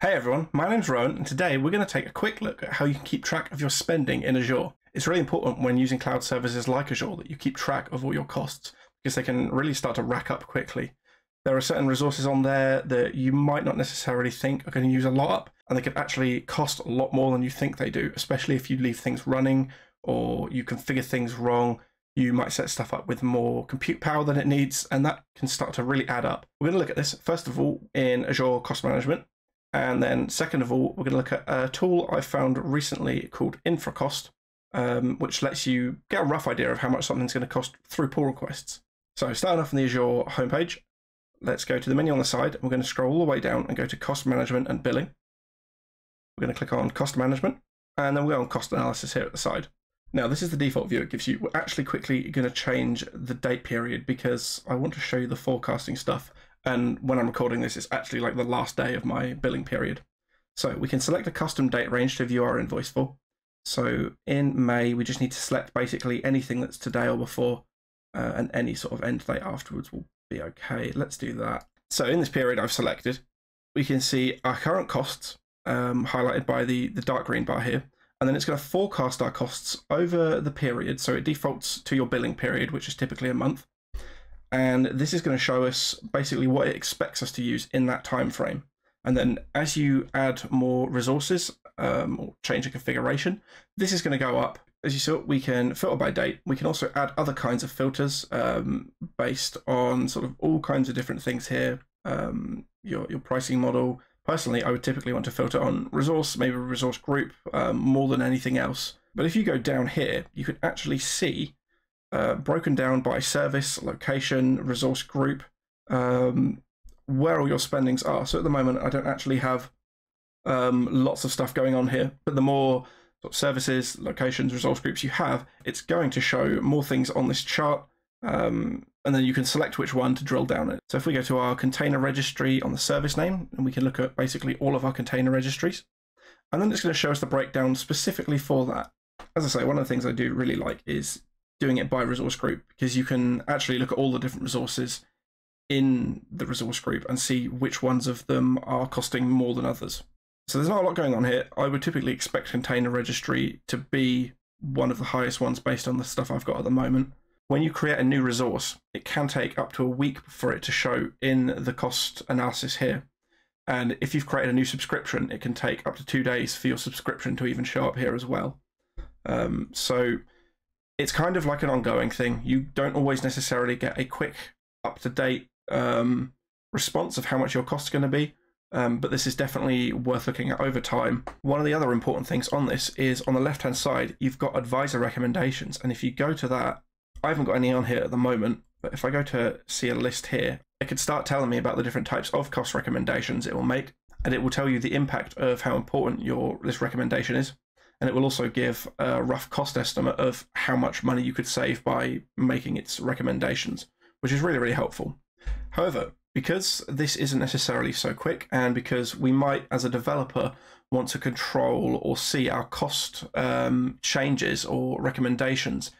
Hey everyone, my name's Rowan, and today we're going to take a quick look at how you can keep track of your spending in Azure. It's really important when using cloud services like Azure that you keep track of all your costs because they can really start to rack up quickly. There are certain resources on there that you might not necessarily think are going to use a lot up, and they can actually cost a lot more than you think they do, especially if you leave things running or you configure things wrong. You might set stuff up with more compute power than it needs, and that can start to really add up. We're going to look at this, first of all, in Azure Cost Management. And then, second of all, we're going to look at a tool I found recently called InfraCost, um, which lets you get a rough idea of how much something's going to cost through pull requests. So, starting off on the Azure homepage, let's go to the menu on the side. We're going to scroll all the way down and go to Cost Management and Billing. We're going to click on Cost Management, and then we'll go on Cost Analysis here at the side. Now, this is the default view it gives you. We're actually quickly going to change the date period because I want to show you the forecasting stuff and when I'm recording this, it's actually like the last day of my billing period. So we can select a custom date range to view our invoice for. So in May, we just need to select basically anything that's today or before, uh, and any sort of end date afterwards will be okay. Let's do that. So in this period I've selected, we can see our current costs um, highlighted by the, the dark green bar here. And then it's going to forecast our costs over the period. So it defaults to your billing period, which is typically a month and this is going to show us basically what it expects us to use in that time frame. And then as you add more resources um, or change a configuration, this is going to go up. As you saw, we can filter by date. We can also add other kinds of filters um, based on sort of all kinds of different things here. Um, your, your pricing model. Personally, I would typically want to filter on resource, maybe resource group, um, more than anything else. But if you go down here, you can actually see uh, broken down by service, location, resource group, um, where all your spendings are. So at the moment, I don't actually have um, lots of stuff going on here, but the more sort of services, locations, resource groups you have, it's going to show more things on this chart. Um, and then you can select which one to drill down it. So if we go to our container registry on the service name, and we can look at basically all of our container registries, and then it's going to show us the breakdown specifically for that. As I say, one of the things I do really like is doing it by resource group because you can actually look at all the different resources in the resource group and see which ones of them are costing more than others. So there's not a lot going on here. I would typically expect container registry to be one of the highest ones based on the stuff I've got at the moment. When you create a new resource, it can take up to a week for it to show in the cost analysis here. And if you've created a new subscription, it can take up to two days for your subscription to even show up here as well. Um, so it's kind of like an ongoing thing. You don't always necessarily get a quick, up to date um, response of how much your costs are going to be. Um, but this is definitely worth looking at over time. One of the other important things on this is on the left hand side, you've got advisor recommendations. And if you go to that, I haven't got any on here at the moment, but if I go to see a list here, it could start telling me about the different types of cost recommendations it will make. And it will tell you the impact of how important your this recommendation is and it will also give a rough cost estimate of how much money you could save by making its recommendations, which is really, really helpful. However, because this isn't necessarily so quick, and because we might, as a developer, want to control or see our cost um, changes or recommendations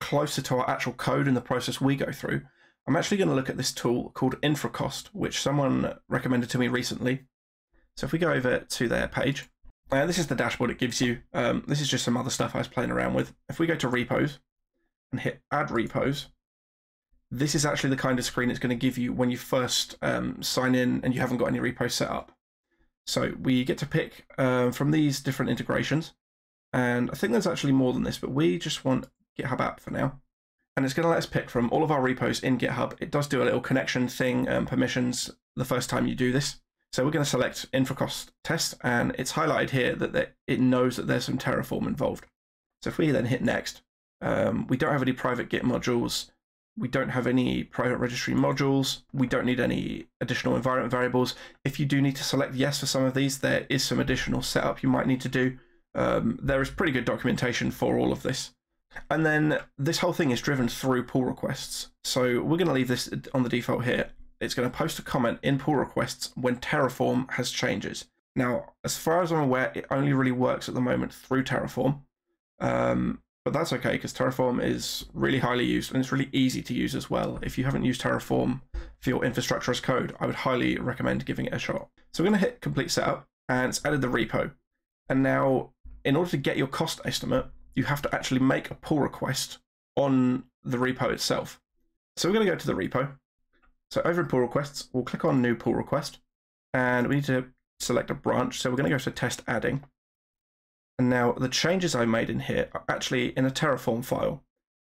closer to our actual code in the process we go through, I'm actually going to look at this tool called InfraCost, which someone recommended to me recently. So if we go over to their page, uh, this is the dashboard it gives you. Um, this is just some other stuff I was playing around with. If we go to repos and hit add repos, this is actually the kind of screen it's going to give you when you first um, sign in and you haven't got any repos set up. So we get to pick uh, from these different integrations. And I think there's actually more than this, but we just want GitHub app for now. And it's going to let us pick from all of our repos in GitHub. It does do a little connection thing, um, permissions, the first time you do this. So we're going to select InfraCost test, and it's highlighted here that it knows that there's some Terraform involved. So if we then hit next, um, we don't have any private Git modules. We don't have any private registry modules. We don't need any additional environment variables. If you do need to select yes for some of these, there is some additional setup you might need to do. Um, there is pretty good documentation for all of this. And then this whole thing is driven through pull requests. So we're going to leave this on the default here it's going to post a comment in pull requests when Terraform has changes. Now, as far as I'm aware, it only really works at the moment through Terraform. Um, but that's okay because Terraform is really highly used and it's really easy to use as well. If you haven't used Terraform for your infrastructure as code, I would highly recommend giving it a shot. So we're going to hit complete setup and it's added the repo. And now, in order to get your cost estimate, you have to actually make a pull request on the repo itself. So we're going to go to the repo. So over in pull requests, we'll click on new pull request and we need to select a branch. So we're going to go to test adding. And now the changes I made in here are actually in a Terraform file.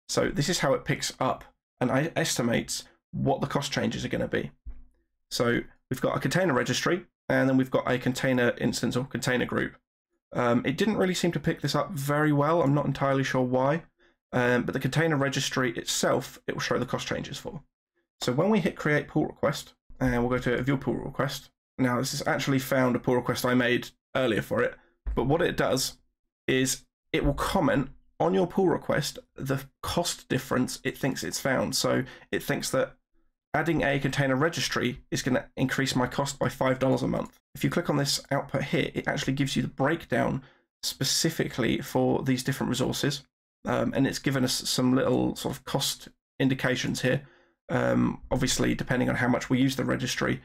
So this is how it picks up and estimates what the cost changes are going to be. So we've got a container registry and then we've got a container instance or container group. Um, it didn't really seem to pick this up very well. I'm not entirely sure why, um, but the container registry itself, it will show the cost changes for. So when we hit create pull request, and we'll go to view pull request. Now this has actually found a pull request I made earlier for it, but what it does is it will comment on your pull request the cost difference it thinks it's found. So it thinks that adding a container registry is going to increase my cost by $5 a month. If you click on this output here, it actually gives you the breakdown specifically for these different resources. Um, and it's given us some little sort of cost indications here. Um, obviously, depending on how much we use the registry,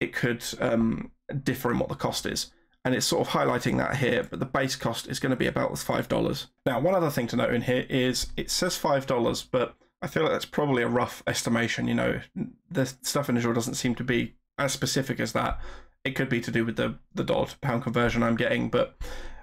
it could um, differ in what the cost is. And it's sort of highlighting that here, but the base cost is going to be about $5. Now, one other thing to note in here is it says $5, but I feel like that's probably a rough estimation. You know, the stuff in Azure doesn't seem to be as specific as that. It could be to do with the the dollar to pound conversion I'm getting, but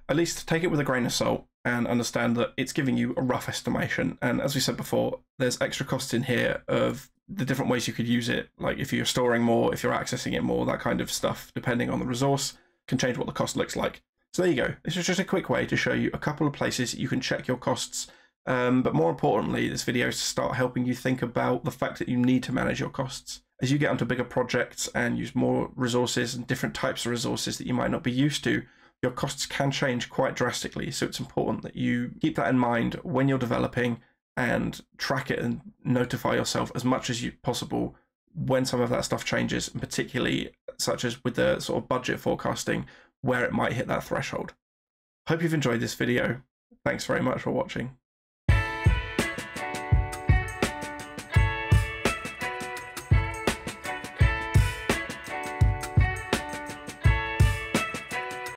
at least take it with a grain of salt and understand that it's giving you a rough estimation. And as we said before, there's extra costs in here of the different ways you could use it. Like if you're storing more, if you're accessing it more, that kind of stuff, depending on the resource, can change what the cost looks like. So there you go. This is just a quick way to show you a couple of places you can check your costs um, but more importantly, this video is to start helping you think about the fact that you need to manage your costs. As you get onto bigger projects and use more resources and different types of resources that you might not be used to, your costs can change quite drastically. So it's important that you keep that in mind when you're developing and track it and notify yourself as much as you possible when some of that stuff changes, and particularly such as with the sort of budget forecasting where it might hit that threshold. Hope you've enjoyed this video. Thanks very much for watching.